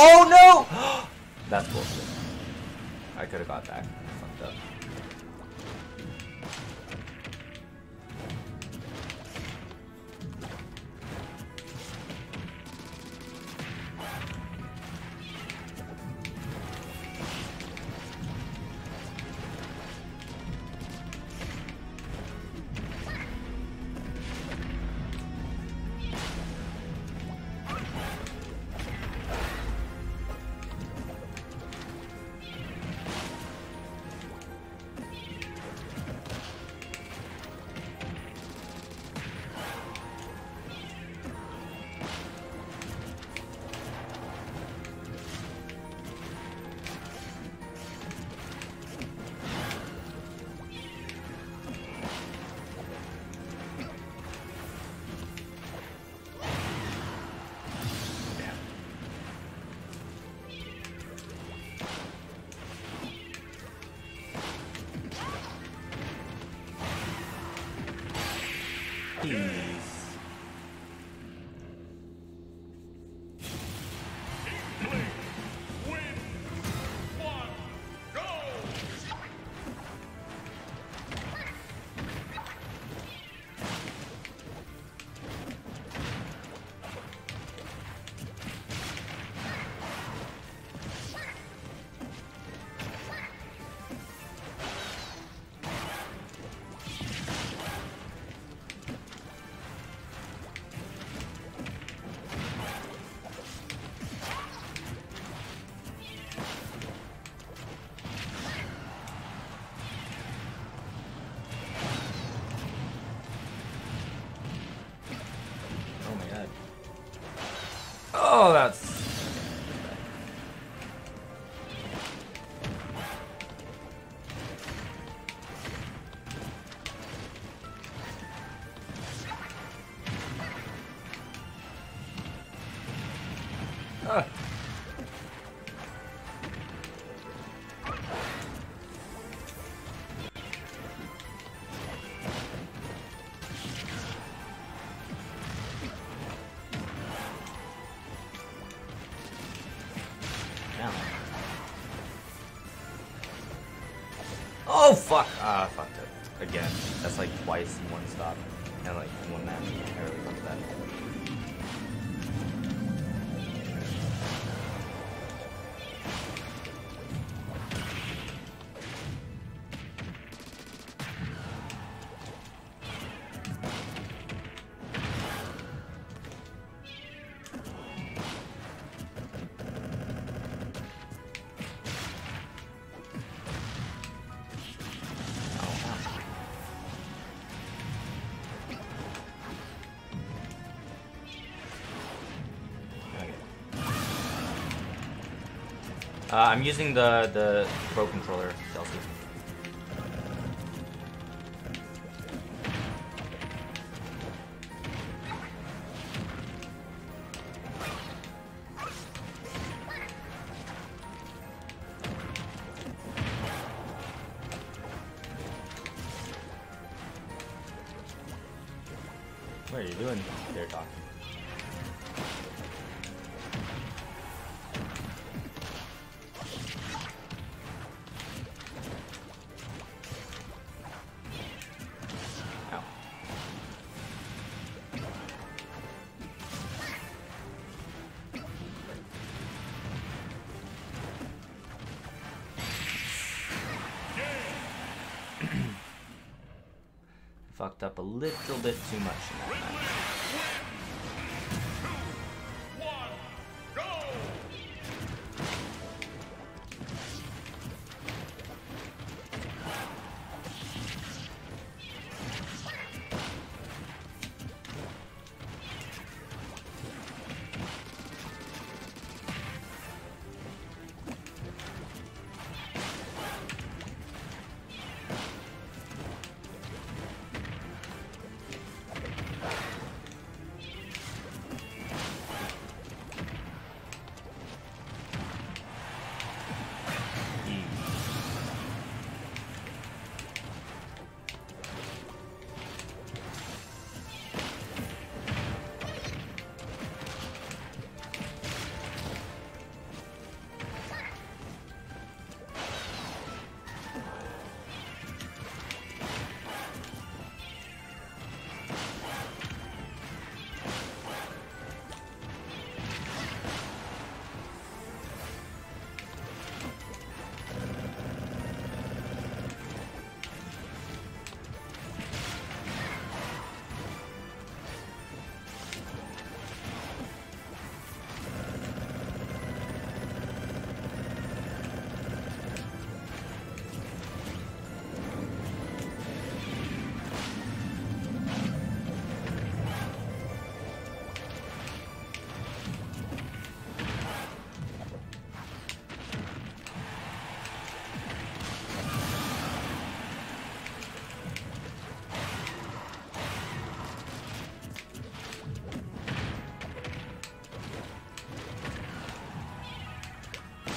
Oh no! That's bullshit. I could have got that. Fucked up. Oh Oh, that's. Twice in one stop, and like one match. I really fucked that. Uh, I'm using the the Pro controller, Chelsea. What are you doing there, Doc? Fucked up a little bit too much in that match.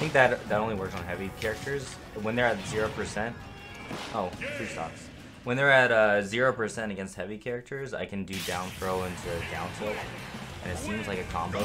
Think that that only works on heavy characters. When they're at zero percent, oh, three stocks. When they're at uh, zero percent against heavy characters, I can do down throw into down tilt, and it seems like a combo.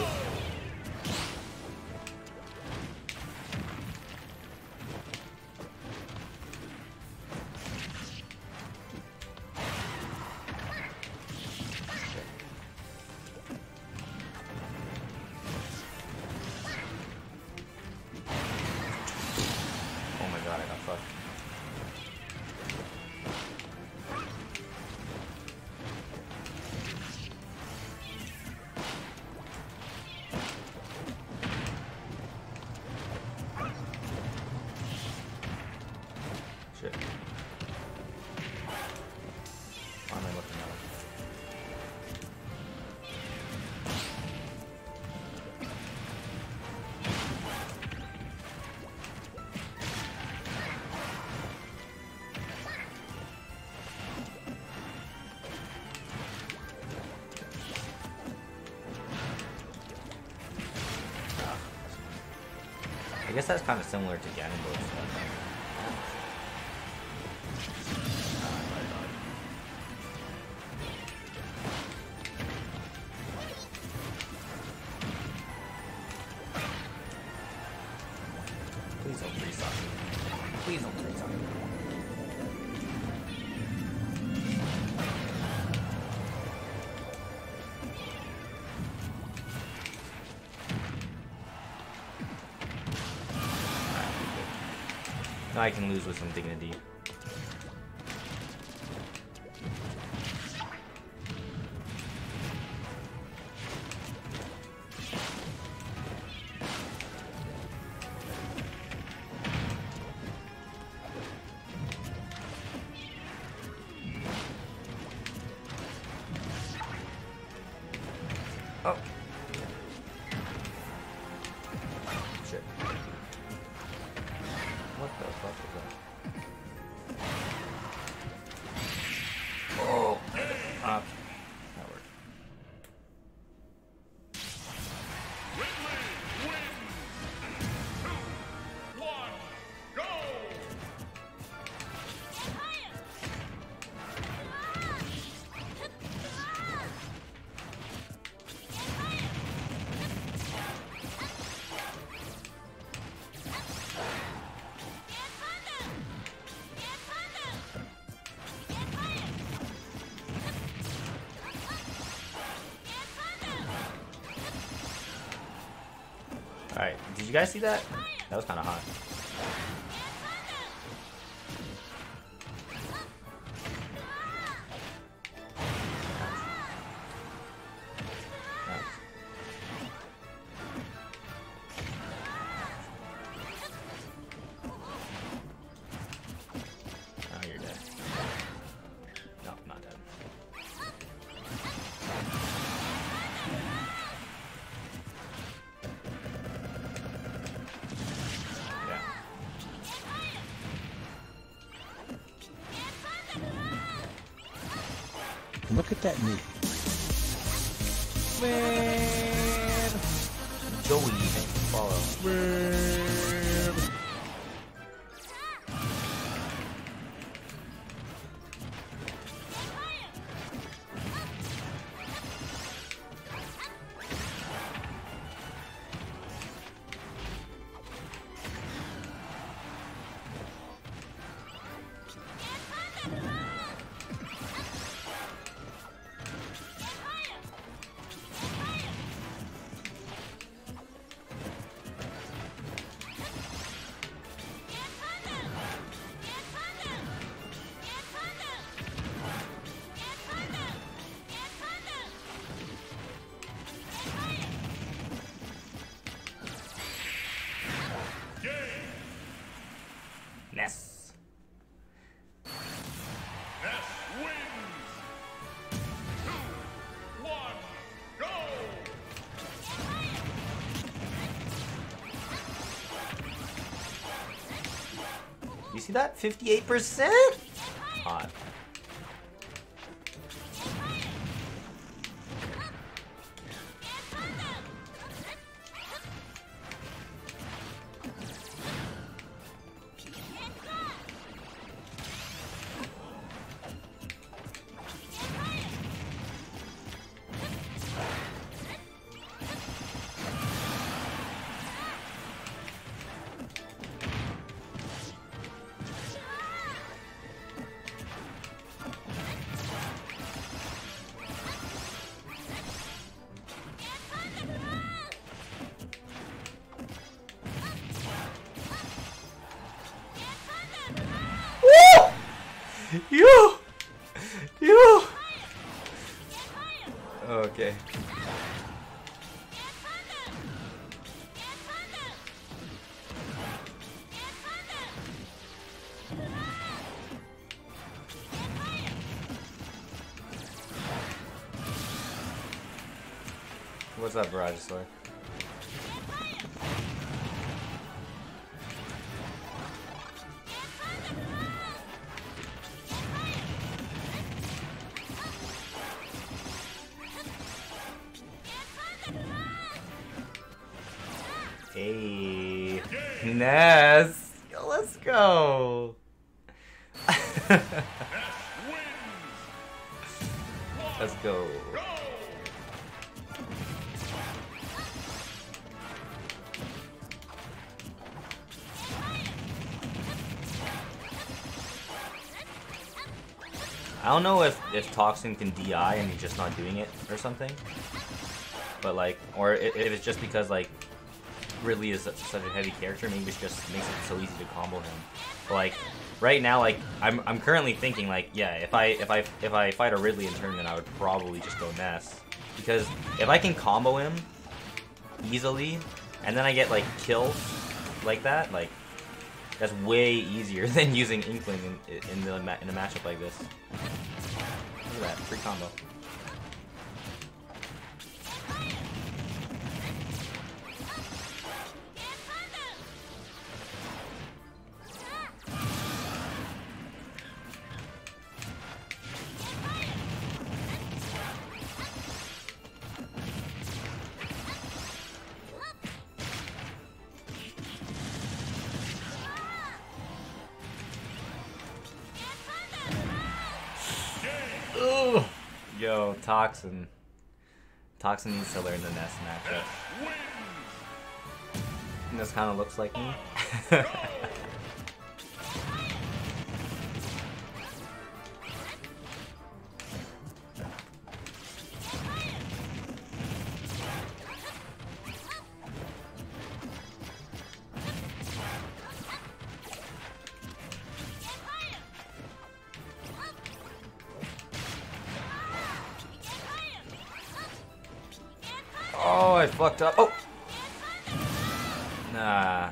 Guess that's kind of similar to Ganondorf's. I can lose with some dignity. Did you guys see that? That was kind of hot. Look at that meat. Man. Joey, follow. Man. See that? 58%? Hot. You! You! Okay. What's up, Barajasaur? Let's go. I don't know if, if Toxin can DI and he's just not doing it or something. But like, or if it's just because like Ridley is such a heavy character, maybe it just makes it so easy to combo him. But like, right now, like I'm I'm currently thinking like, yeah, if I if I if I fight a Ridley in tournament, I would probably just go Ness because if I can combo him easily, and then I get like kills like that, like that's way easier than using Inkling in, in, the, in a matchup like this. Look at that, free combo. Yo, Toxin. Toxin needs to learn the Ness matchup. And this kind of looks like me. I fucked up. Oh! Nah.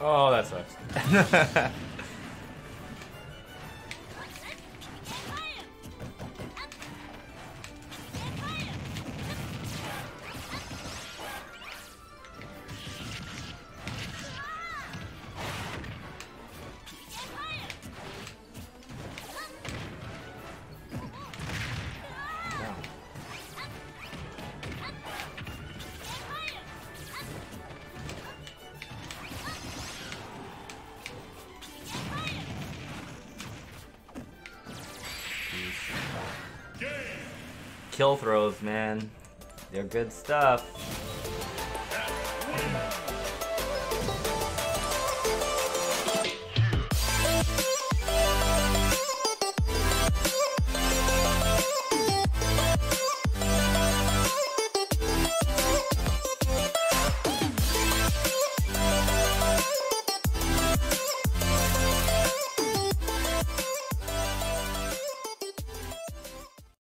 Oh, that sucks. Kill throws, man. They're good stuff.